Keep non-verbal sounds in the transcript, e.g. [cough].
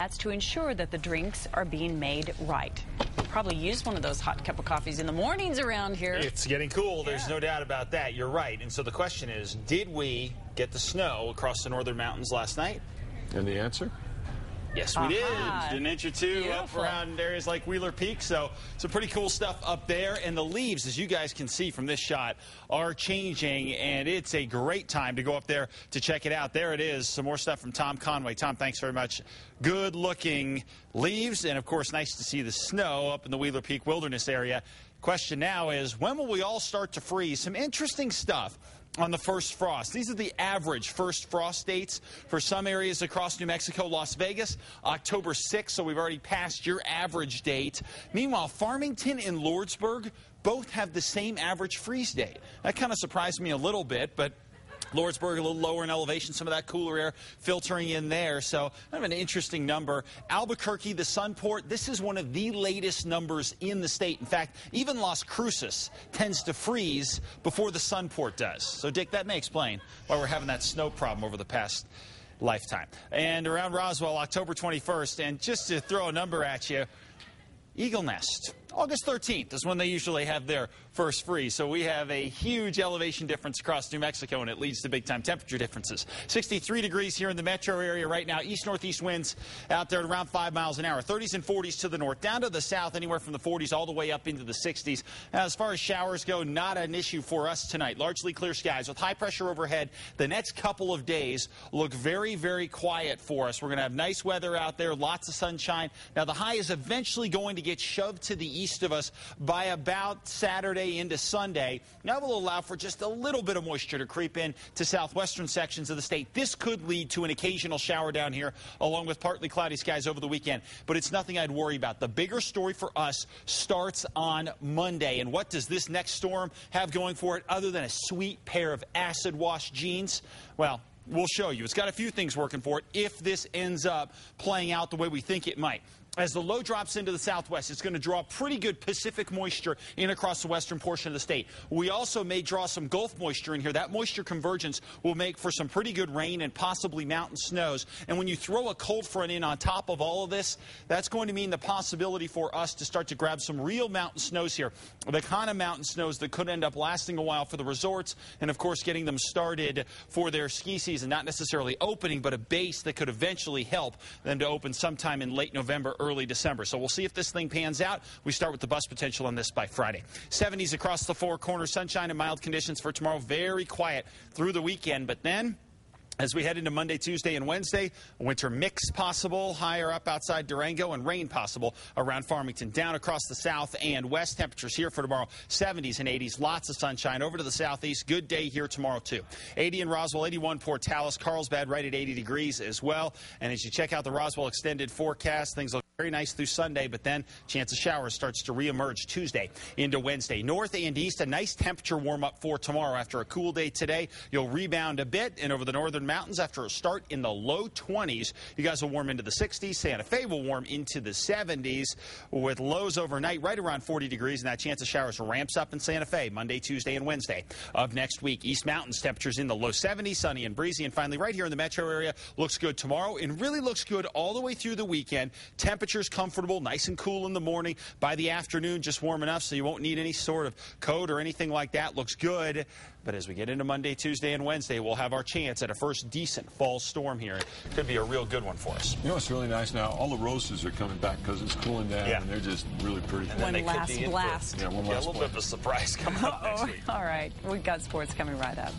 That's to ensure that the drinks are being made right. Probably use one of those hot cup of coffees in the mornings around here. It's getting cool. There's no doubt about that. You're right. And so the question is, did we get the snow across the northern mountains last night? And the answer? Yes, we Aha. did. An inch or two Beautiful. up around areas like Wheeler Peak. So some pretty cool stuff up there. And the leaves, as you guys can see from this shot, are changing. And it's a great time to go up there to check it out. There it is. Some more stuff from Tom Conway. Tom, thanks very much. Good looking leaves. And of course, nice to see the snow up in the Wheeler Peak Wilderness area. Question now is when will we all start to freeze? Some interesting stuff on the first frost. These are the average first frost dates for some areas across New Mexico, Las Vegas, October 6th, so we've already passed your average date. Meanwhile, Farmington and Lordsburg both have the same average freeze date. That kind of surprised me a little bit, but Lordsburg a little lower in elevation, some of that cooler air filtering in there. So kind of an interesting number. Albuquerque, the Sunport, this is one of the latest numbers in the state. In fact, even Las Cruces tends to freeze before the Sunport does. So Dick, that may explain why we're having that snow problem over the past lifetime. And around Roswell, October 21st, and just to throw a number at you, Eagle Nest. August 13th is when they usually have their first freeze. So we have a huge elevation difference across New Mexico, and it leads to big time temperature differences. 63 degrees here in the metro area right now. East northeast winds out there at around 5 miles an hour. 30s and 40s to the north. Down to the south, anywhere from the 40s all the way up into the 60s. Now, as far as showers go, not an issue for us tonight. Largely clear skies with high pressure overhead. The next couple of days look very, very quiet for us. We're going to have nice weather out there, lots of sunshine. Now, the high is eventually going to get shoved to the east of us by about Saturday into Sunday. That will allow for just a little bit of moisture to creep in to southwestern sections of the state. This could lead to an occasional shower down here, along with partly cloudy skies over the weekend. But it's nothing I'd worry about. The bigger story for us starts on Monday. And what does this next storm have going for it other than a sweet pair of acid wash jeans? Well, We'll show you. It's got a few things working for it if this ends up playing out the way we think it might. As the low drops into the southwest, it's going to draw pretty good Pacific moisture in across the western portion of the state. We also may draw some Gulf moisture in here. That moisture convergence will make for some pretty good rain and possibly mountain snows. And when you throw a cold front in on top of all of this, that's going to mean the possibility for us to start to grab some real mountain snows here. The kind of mountain snows that could end up lasting a while for the resorts and, of course, getting them started for their ski season. Not necessarily opening, but a base that could eventually help them to open sometime in late November, early December. So we'll see if this thing pans out. We start with the bus potential on this by Friday. 70s across the four corners, sunshine and mild conditions for tomorrow. Very quiet through the weekend, but then. As we head into Monday, Tuesday, and Wednesday, winter mix possible higher up outside Durango and rain possible around Farmington. Down across the south and west, temperatures here for tomorrow 70s and 80s. Lots of sunshine over to the southeast. Good day here tomorrow, too. 80 in Roswell, 81 Portales, Carlsbad right at 80 degrees as well. And as you check out the Roswell extended forecast, things look very nice through Sunday, but then chance of showers starts to reemerge Tuesday into Wednesday. North and east, a nice temperature warm up for tomorrow. After a cool day today, you'll rebound a bit, and over the northern mountains, after a start in the low 20s, you guys will warm into the 60s. Santa Fe will warm into the 70s with lows overnight right around 40 degrees, and that chance of showers ramps up in Santa Fe Monday, Tuesday, and Wednesday of next week. East Mountains temperatures in the low 70s, sunny and breezy, and finally right here in the metro area looks good tomorrow and really looks good all the way through the weekend. Temperatures comfortable, nice and cool in the morning. By the afternoon, just warm enough so you won't need any sort of coat or anything like that. Looks good. But as we get into Monday, Tuesday, and Wednesday, we'll have our chance at a first decent fall storm here. It could be a real good one for us. You know it's really nice now? All the roses are coming back because it's cooling down, Yeah. and they're just really pretty. And then One they could last be in for- blast. Yeah, one Yeah, a last little bit of a surprise coming up [laughs] oh, next Oh, week. all right. We've got sports coming right up.